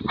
ピッ!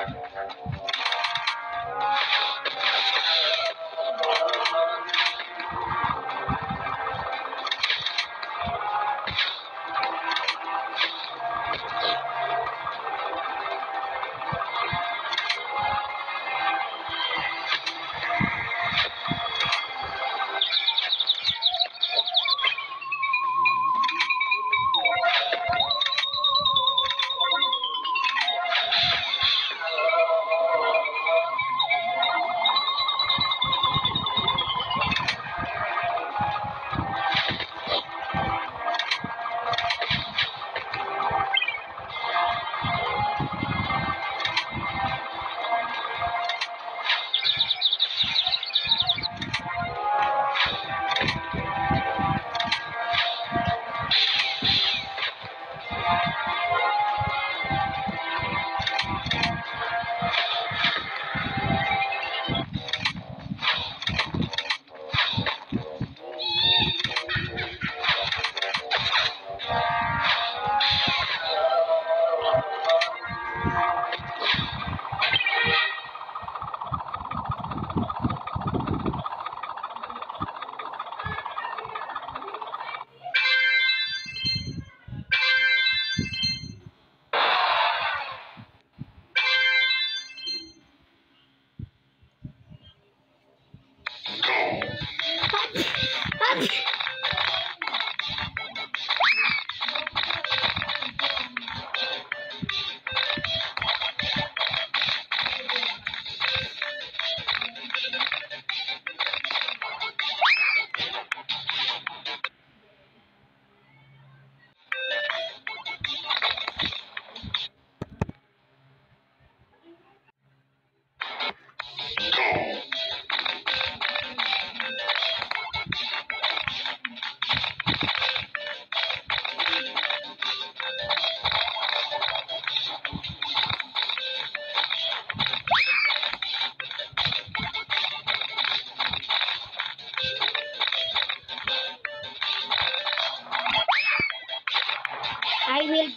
Thank you.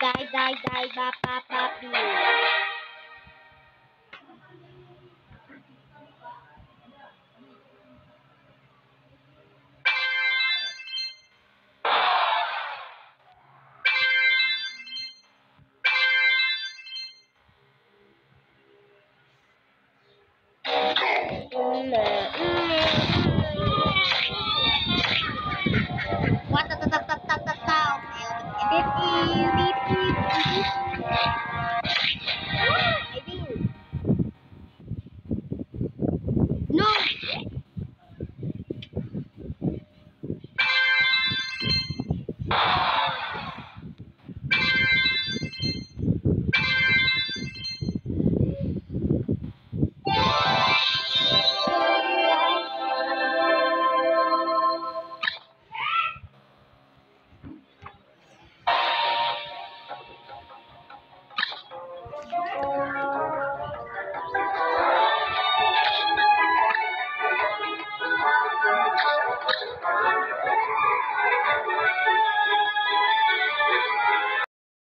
Die, die, die, bop, bop, bop,